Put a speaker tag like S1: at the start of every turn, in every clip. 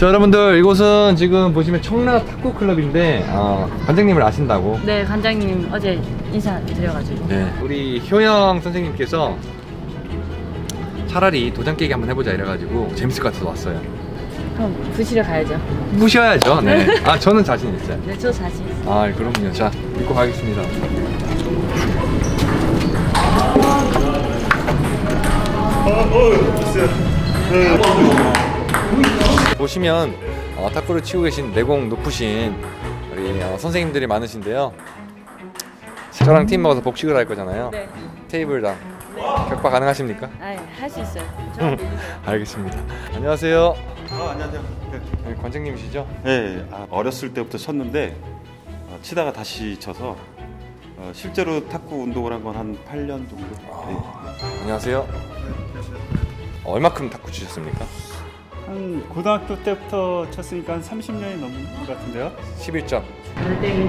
S1: 자 여러분들 이곳은 지금 보시면 청라 탁구 클럽인데 어, 관장님을 아신다고.
S2: 네, 관장님 어제 인사드려가지고.
S1: 네. 우리 효영 선생님께서 차라리 도장 깨기 한번 해보자 이래가지고 재밌을 것 같아서 왔어요.
S2: 그럼 부시러 가야죠.
S1: 무셔야죠. 네아 저는 자신 있어요.
S2: 네, 저 자신. 있어요.
S1: 아 그럼요. 자 믿고 가겠습니다 보시면 어, 탁구를 치고 계신 내공 높으신 우리 어, 선생님들이 많으신데요 저랑 팀 먹어서 복식을 할 거잖아요
S2: 네.
S1: 테이블당 격파 가능하십니까?
S2: 아, 할수 있어요.
S1: 알겠습니다 안녕하세요
S3: 아, 안녕하세요. 네.
S1: 네, 관장님이시죠?
S3: 네, 아, 어렸을 때부터 쳤는데 어, 치다가 다시 쳐서 어, 실제로 탁구 운동을 한 건 한 8년 정도. 네.
S1: 안녕하세요 어, 얼마큼 탁구 치셨습니까?
S4: 한 고등학교 때부터 쳤으니까 한 30년이 넘은 것 같은데요.
S1: 11점.
S2: 물땡이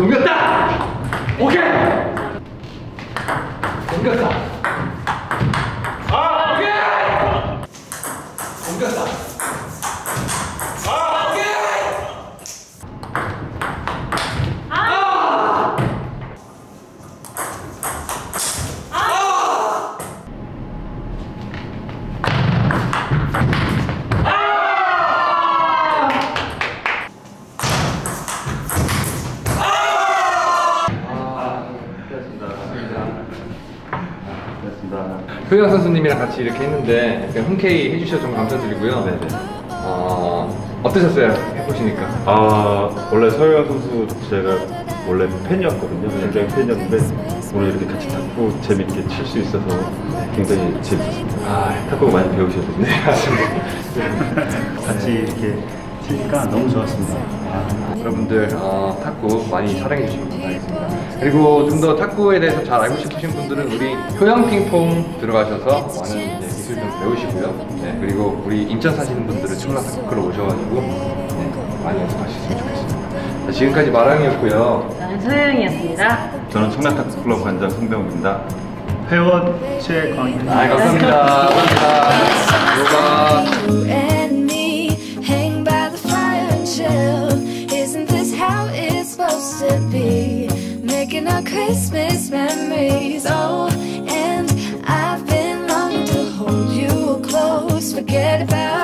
S1: 넘겼다! 오케이! 넘겼다! 아, 오케이! 넘겼다! 효영 선수님이랑 같이 이렇게 했는데 흔쾌히 해주셔서 정말 감사드리고요.
S3: 네네.
S1: 어, 어떠셨어요? 해보시니까?
S3: 아, 원래 서영 선수 제가 원래 팬이었거든요. 굉장히 팬이었는데 오늘 이렇게 같이 탁구 재밌게 칠 수 있어서 굉장히 재밌었습니다.
S1: 아,
S3: 탁구 많이 배우셔야 됩니다.
S1: 네, 맞습니다.
S4: 같이 이렇게 치니까 너무 좋았습니다.
S1: 여러분들 어, 탁구 많이 사랑해 주시면 감사하겠습니다. 그리고 좀 더 탁구에 대해서 잘 알고 싶으신 분들은 우리 효영 핑퐁 들어가셔서 많은 이제 기술 좀 배우시고요. 네, 그리고 우리 인천 사시는 분들은 청라 탁구클럽 오셔가지고 네, 많이 연습하셨으면 좋겠습니다. 자, 지금까지 마랑이었고요.
S2: 저는 소영이었습니다.
S3: 저는 청라 탁구 클럽 관장 송병우입니다.
S4: 회원 최광현.
S1: 아, 감사합니다. 감사합니다. 요가.
S5: in our Christmas memories. Oh, and I've been longing to hold you close. Forget about.